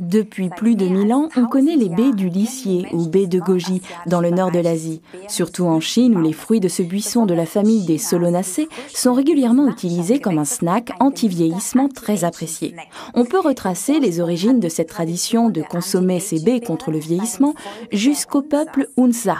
Depuis plus de 1000 ans, on connaît les baies du lissier ou baies de goji dans le nord de l'Asie, surtout en Chine où les fruits de ce buisson de la famille des solonacées sont régulièrement utilisés comme un snack anti-vieillissement très apprécié. On peut retracer les origines de cette tradition de consommer ces baies contre le vieillissement jusqu'au peuple Hunza.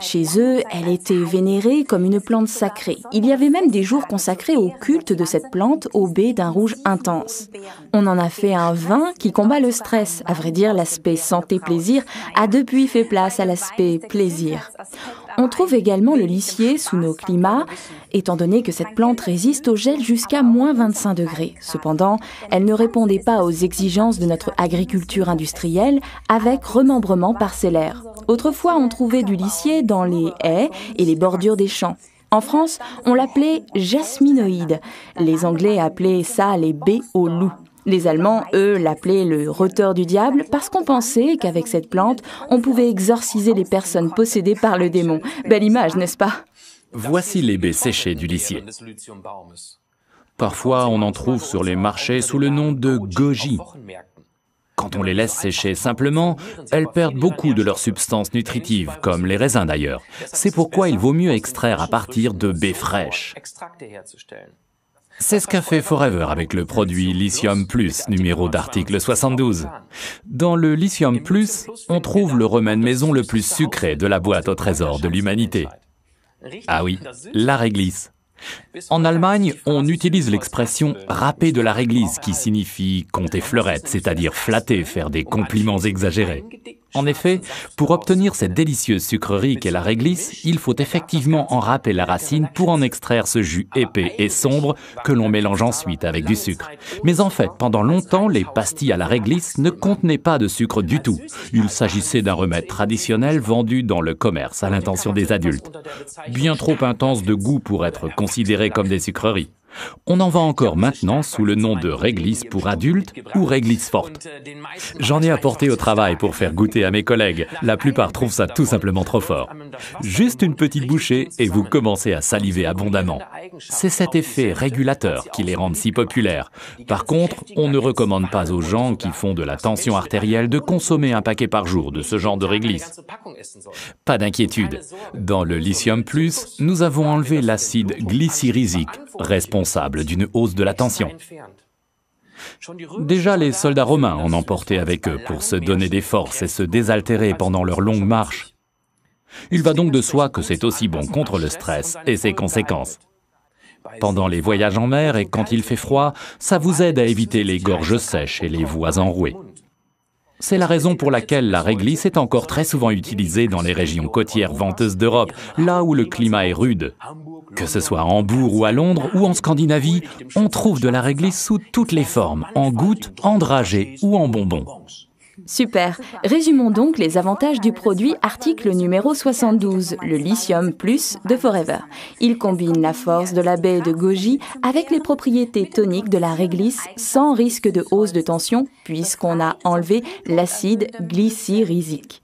Chez eux, elle était vénérée comme une plante sacrée. Il y avait même des jours consacrés au culte de cette plante aux baies d'un rouge intense. On en a fait un vin qui le stress. À vrai dire, l'aspect santé-plaisir a depuis fait place à l'aspect plaisir. On trouve également le lissier sous nos climats, étant donné que cette plante résiste au gel jusqu'à moins 25 degrés. Cependant, elle ne répondait pas aux exigences de notre agriculture industrielle avec remembrement parcellaire. Autrefois, on trouvait du lissier dans les haies et les bordures des champs. En France, on l'appelait jasminoïde. Les Anglais appelaient ça les baies au loup. Les Allemands, eux, l'appelaient le roteur du diable parce qu'on pensait qu'avec cette plante, on pouvait exorciser les personnes possédées par le démon. Belle image, n'est-ce pas? Voici les baies séchées du lissier. Parfois, on en trouve sur les marchés sous le nom de goji. Quand on les laisse sécher simplement, elles perdent beaucoup de leurs substances nutritives, comme les raisins d'ailleurs. C'est pourquoi il vaut mieux extraire à partir de baies fraîches. C'est ce qu'a fait Forever avec le produit Lithium Plus, numéro d'article 72. Dans le Lithium Plus, on trouve le remède maison le plus sucré de la boîte au trésor de l'humanité. Ah oui, la réglisse. En Allemagne, on utilise l'expression râper de la réglisse qui signifie compter fleurette, c'est-à-dire flatter, faire des compliments exagérés. En effet, pour obtenir cette délicieuse sucrerie qu'est la réglisse, il faut effectivement en râper la racine pour en extraire ce jus épais et sombre que l'on mélange ensuite avec du sucre. Mais en fait, pendant longtemps, les pastilles à la réglisse ne contenaient pas de sucre du tout. Il s'agissait d'un remède traditionnel vendu dans le commerce à l'intention des adultes. Bien trop intense de goût pour être considéré comme des sucreries. On en vend encore maintenant sous le nom de réglisse pour adultes ou réglisse forte. J'en ai apporté au travail pour faire goûter à mes collègues. La plupart trouvent ça tout simplement trop fort. Juste une petite bouchée et vous commencez à saliver abondamment. C'est cet effet régulateur qui les rend si populaires. Par contre, on ne recommande pas aux gens qui font de la tension artérielle de consommer un paquet par jour de ce genre de réglisse. Pas d'inquiétude. Dans le lithium plus, nous avons enlevé l'acide glycyrrhésique, responsable d'une hausse de la tension. Déjà, les soldats romains en emportaient avec eux pour se donner des forces et se désaltérer pendant leur longue marche. Il va donc de soi que c'est aussi bon contre le stress et ses conséquences. Pendant les voyages en mer et quand il fait froid, ça vous aide à éviter les gorges sèches et les voies enrouées. C'est la raison pour laquelle la réglisse est encore très souvent utilisée dans les régions côtières venteuses d'Europe, là où le climat est rude. Que ce soit à Hambourg ou à Londres ou en Scandinavie, on trouve de la réglisse sous toutes les formes, en gouttes, en dragées ou en bonbons. Super. Résumons donc les avantages du produit article numéro 72, le lithium plus de Forever. Il combine la force de la baie de goji avec les propriétés toniques de la réglisse sans risque de hausse de tension puisqu'on a enlevé l'acide glycyrrhésique.